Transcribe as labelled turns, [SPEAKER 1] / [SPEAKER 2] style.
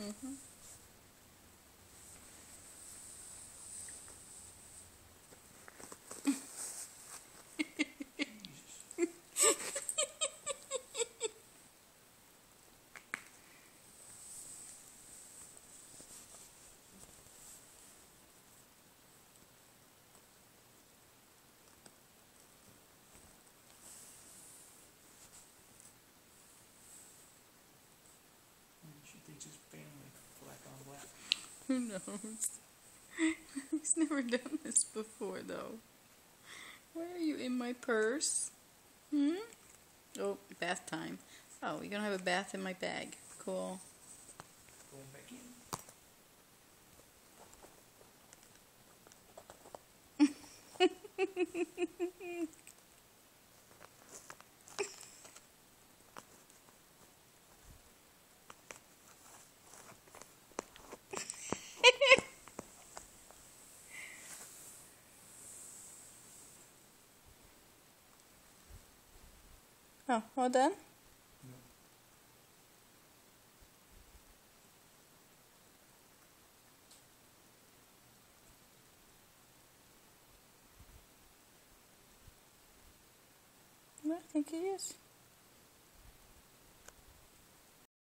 [SPEAKER 1] Mm-hmm.
[SPEAKER 2] Thinks family, black on black.
[SPEAKER 1] Who knows? He's never done this before, though. Why are you in my purse? Hmm? Oh, bath time. Oh, you're gonna have a bath in my bag. Cool.
[SPEAKER 2] Going back in.
[SPEAKER 1] Oh, all done? Well, I think it is.